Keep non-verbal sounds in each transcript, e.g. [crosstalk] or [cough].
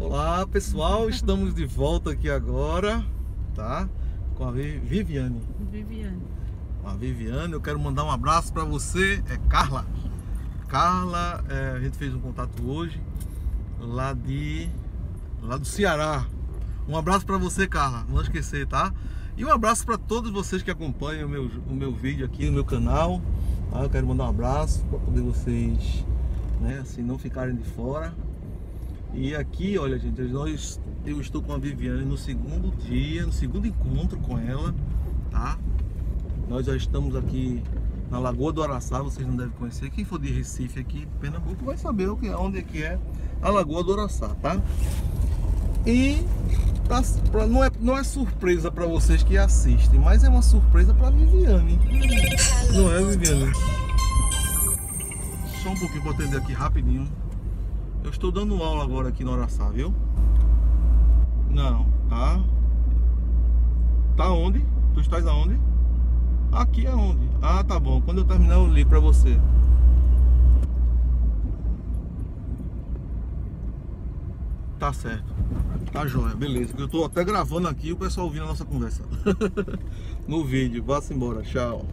Olá pessoal, estamos de volta aqui agora, tá? Com a Viviane. Viviane. A Viviane, eu quero mandar um abraço para você, é Carla. Carla, é, a gente fez um contato hoje lá de lá do Ceará. Um abraço para você, Carla, não esquecer, tá? E um abraço para todos vocês que acompanham o meu, o meu vídeo aqui no meu canal. Tá? Eu quero mandar um abraço para poder vocês, né, assim, não ficarem de fora. E aqui, olha gente, nós, eu estou com a Viviane no segundo dia, no segundo encontro com ela, tá? Nós já estamos aqui na Lagoa do Araçá, vocês não devem conhecer. Quem for de Recife aqui, Pernambuco, vai saber o que onde é que é a Lagoa do Araçá, tá? E pra, pra, não, é, não é surpresa para vocês que assistem, mas é uma surpresa para Viviane. Não é, Viviane? Só um pouquinho para atender aqui rapidinho. Eu estou dando aula agora aqui no Araçá, viu? Não, tá? Tá onde? Tu estás aonde? Aqui aonde? Ah, tá bom. Quando eu terminar eu ligo pra você. Tá certo. Tá joia, beleza. Eu tô até gravando aqui o pessoal ouvindo a nossa conversa. [laughs] no vídeo. Vá-se embora. Tchau.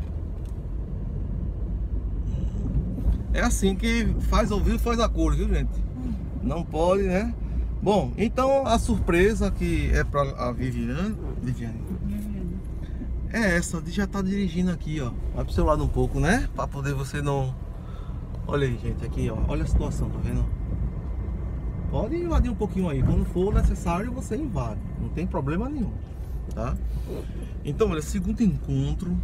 É assim que faz vivo, faz a cor, viu, gente? Não pode, né? Bom, então a surpresa que é para a Viviane, Viviane, é essa de já estar tá dirigindo aqui, ó. Vai pro seu lado um pouco, né? Para poder você não. Olha aí, gente, aqui, ó. Olha a situação, tá vendo? Pode invadir um pouquinho aí. Quando for necessário, você invade. Não tem problema nenhum, tá? Então, olha, segundo encontro,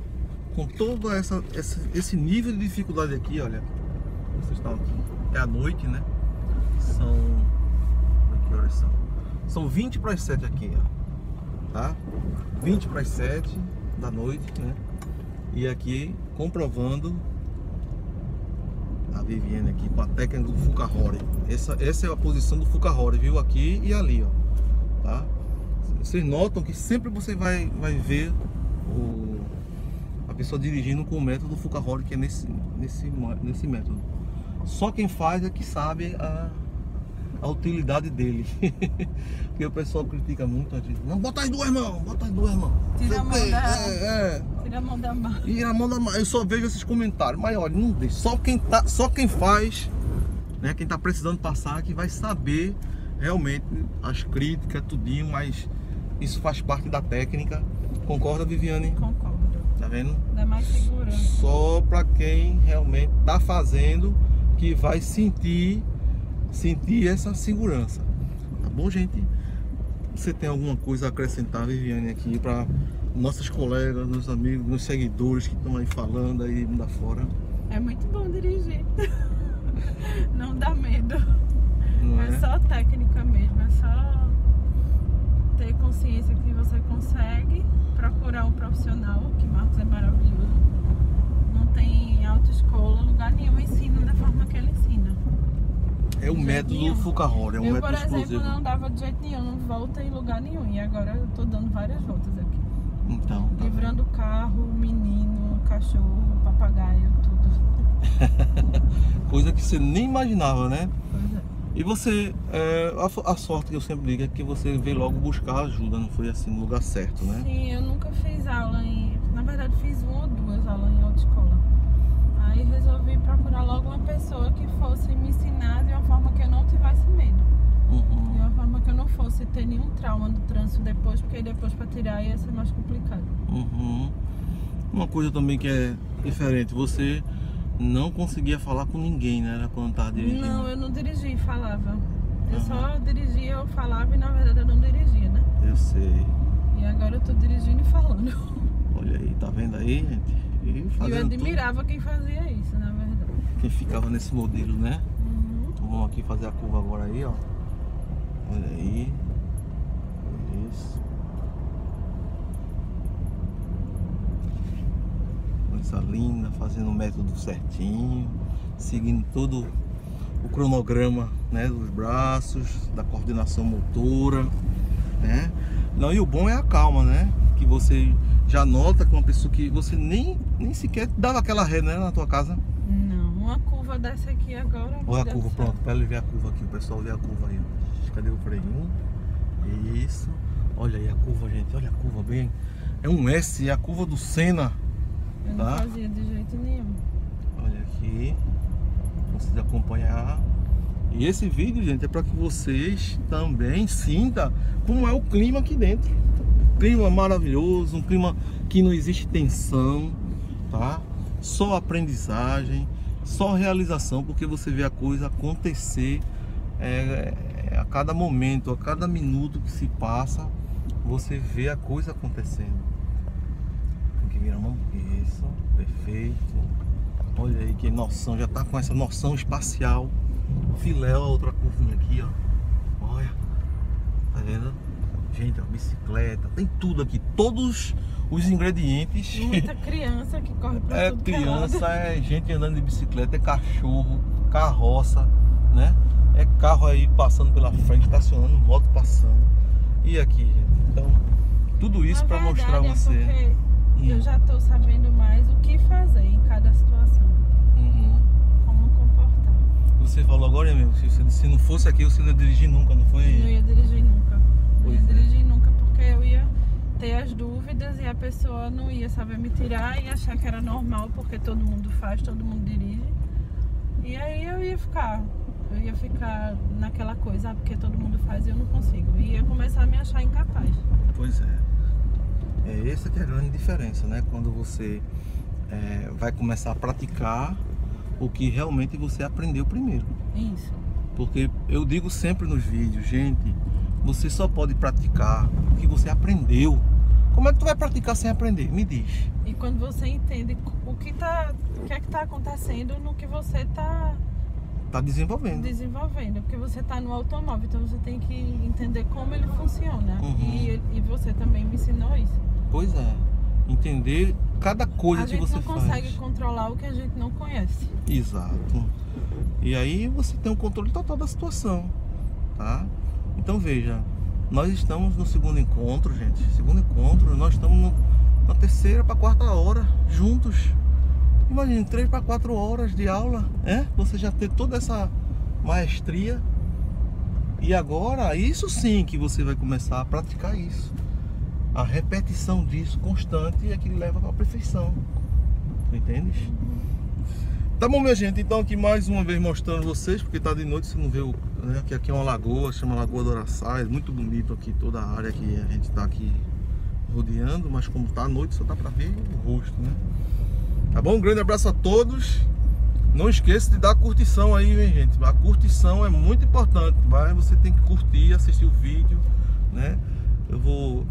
com todo essa, esse, esse nível de dificuldade aqui, olha. Vocês estão aqui. É a noite, né? São. Que horas são? São 20 para as 7 aqui, ó. Tá? 20 para as 7 da noite, né? E aqui comprovando a Viviane aqui com a técnica do Fucahore. Essa, essa é a posição do Fucahore, viu? Aqui e ali, ó. Tá? Vocês notam que sempre você vai, vai ver o, a pessoa dirigindo com o método Fucahore, que é nesse, nesse, nesse método. Só quem faz é que sabe a, a utilidade dele. [laughs] Porque o pessoal critica muito a gente. Não, bota as duas mãos, bota as duas mãos. Tira a mão da... É, é. Tira a mão da mão. Tira a mão da mão. Eu só vejo esses comentários. Mas olha, não deixa. Só quem, tá, só quem faz, né? Quem tá precisando passar que vai saber realmente as críticas, tudinho, mas isso faz parte da técnica. Concorda, Viviane? Concordo. Tá vendo? Dá mais segurança. Só para quem realmente tá fazendo que vai sentir sentir essa segurança. Tá bom, gente? Você tem alguma coisa a acrescentar, Viviane, aqui para nossos colegas, nossos amigos, meus seguidores que estão aí falando aí da fora? É muito bom dirigir. [laughs] Não dá medo. Não é? é? só técnica mesmo, é só ter consciência que você consegue procurar um profissional, que Marcos é maravilhoso. Não tem autoescola, lugar nenhum ensina da forma que ele ensina. É o método. Fucahore, é um eu, método por exemplo, não dava de jeito nenhum, não volta em lugar nenhum. E agora eu tô dando várias voltas aqui. Então, tá? Livrando carro, menino, cachorro, papagaio, tudo. [laughs] coisa que você nem imaginava, né? Pois é. E você, é, a, a sorte que eu sempre digo é que você veio logo buscar ajuda, não foi assim no lugar certo, né? Sim, eu nunca fiz aula em. Na verdade, fiz uma ou duas aulas em autoescola. Aí resolvi procurar logo uma pessoa que fosse me ensinar de uma forma que eu não tivesse medo. De Uhum. uma forma que eu não fosse ter nenhum trauma do trânsito depois, porque depois pra tirar ia ser mais complicado. Uhum. Uma coisa também que é diferente, você não conseguia falar com ninguém, né? Era quando tava dirigindo. Não, eu não dirigi, falava. Eu Aham. só dirigia, eu falava e na verdade eu não dirigia, né? Eu sei. E agora eu tô dirigindo e falando. Olha aí, tá vendo aí, gente? E E eu fazendo tudo. admirava quem fazia isso, na Quem ficava nesse modelo, né? Uhum. Então vamos aqui fazer a curva agora aí, ó. Olha aí. Isso. Coisa linda, fazendo o método certinho, seguindo todo o cronograma, né, dos braços, da coordenação motora, né? Não, e o bom é a calma, né? Que você já nota que uma pessoa que você nem, nem sequer dava aquela ré, né, na tua casa. Uma curva dessa aqui agora. Olha a curva, pronto, para ele ver a curva aqui, o pessoal vê a curva aí. cadê o freio? Isso. Olha aí a curva, gente. Olha a curva bem. É um S, é a curva do Senna. Eu Tá. não fazia de jeito nenhum. Olha aqui. Vocês acompanhar. E esse vídeo, gente, é para que vocês também sintam como é o clima aqui dentro. Clima maravilhoso, um clima que não existe tensão, tá? Só aprendizagem, só realização, porque você vê a coisa acontecer é, é, a cada momento, a cada minuto que se passa, você vê a coisa acontecendo. Tem que virar mão. Isso, perfeito. Olha aí que noção, já tá com essa noção espacial. Filé, ó, outra curvinha aqui, ó. Olha. Tá vendo? Gente, ó, bicicleta, tem tudo aqui. Todos os ingredientes. Muita [laughs] criança que corre pra É que criança, é gente andando de bicicleta, é cachorro, carroça, né? É carro aí passando pela frente, estacionando, moto passando. E aqui, gente. Então, tudo isso para mostrar é você. porque Eu Hum. já tô sabendo mais o que fazer em cada situação. Uhum. Como comportar. Você falou agora mesmo, se, se não fosse aqui, você não ia dirigir nunca, não foi? Não ia dirigir nunca. Não Pois ia é. dirigir nunca porque eu ia ter e a pessoa não ia saber me tirar e achar que era normal porque todo mundo faz, todo mundo dirige. E aí eu ia ficar, eu ia ficar naquela coisa, ah, porque todo mundo faz e eu não consigo. E ia começar a me achar incapaz. Pois é. É essa que é a grande diferença, né? Quando você é, vai começar a praticar o que realmente você aprendeu primeiro. Isso. Porque eu digo sempre nos vídeos, gente, você só pode praticar o que você aprendeu. Como é que tu vai praticar sem aprender? Me diz. E quando você entende o que tá, o que é que tá acontecendo no que você tá Tá desenvolvendo. desenvolvendo, porque você está no automóvel, então você tem que entender como ele funciona. Uhum. E, e você também me ensinou isso. Pois é. Entender cada coisa a que gente você não faz. consegue controlar o que a gente não conhece. Exato. E aí você tem o controle total da situação, tá? Então veja, nós estamos no segundo encontro, gente. Segundo encontro, nós estamos no- na terceira para quarta hora juntos. Imagine, três para quatro horas de aula, é? Você já ter toda essa maestria. E agora, isso sim que você vai começar a praticar isso. A repetição disso constante é que leva para a perfeição. Tu entendes? Tá bom, minha gente. Então aqui mais uma vez mostrando vocês, porque tá de noite, você não vê o. Né? Que aqui é uma lagoa, chama Lagoa do Araçá. É muito bonito aqui, toda a área que a gente tá aqui rodeando, mas como tá à noite, só dá pra ver o rosto, né? Tá bom? Um grande abraço a todos. Não esqueça de dar curtição aí, minha gente. A curtição é muito importante. Vai, você tem que curtir, assistir o vídeo, né? Eu vou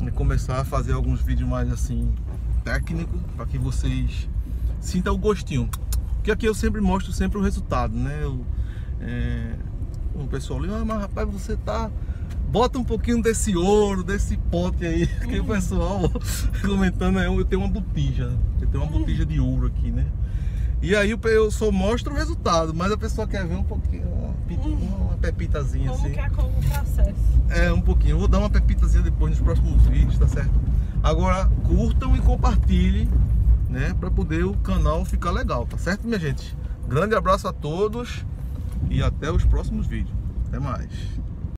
né, começar a fazer alguns vídeos mais assim técnicos para que vocês sintam o gostinho. Porque aqui eu sempre mostro sempre o resultado, né? Eu, é, um pessoal ali, ah, mas rapaz, você tá. Bota um pouquinho desse ouro, desse pote aí, [laughs] que o pessoal [laughs] comentando, é, eu tenho uma botija, eu tenho uma botija de ouro aqui, né? E aí eu- só mostro o resultado, mas a pessoa quer ver um pouquinho, uma, pi- uma pepitazinha Como assim. que é como o processo. É, um pouquinho. Eu vou dar uma pepitazinha depois nos próximos vídeos, tá certo? Agora, curtam e compartilhem, né? Pra poder o canal ficar legal, tá certo, minha gente? Grande abraço a todos e até os próximos vídeos. Até mais.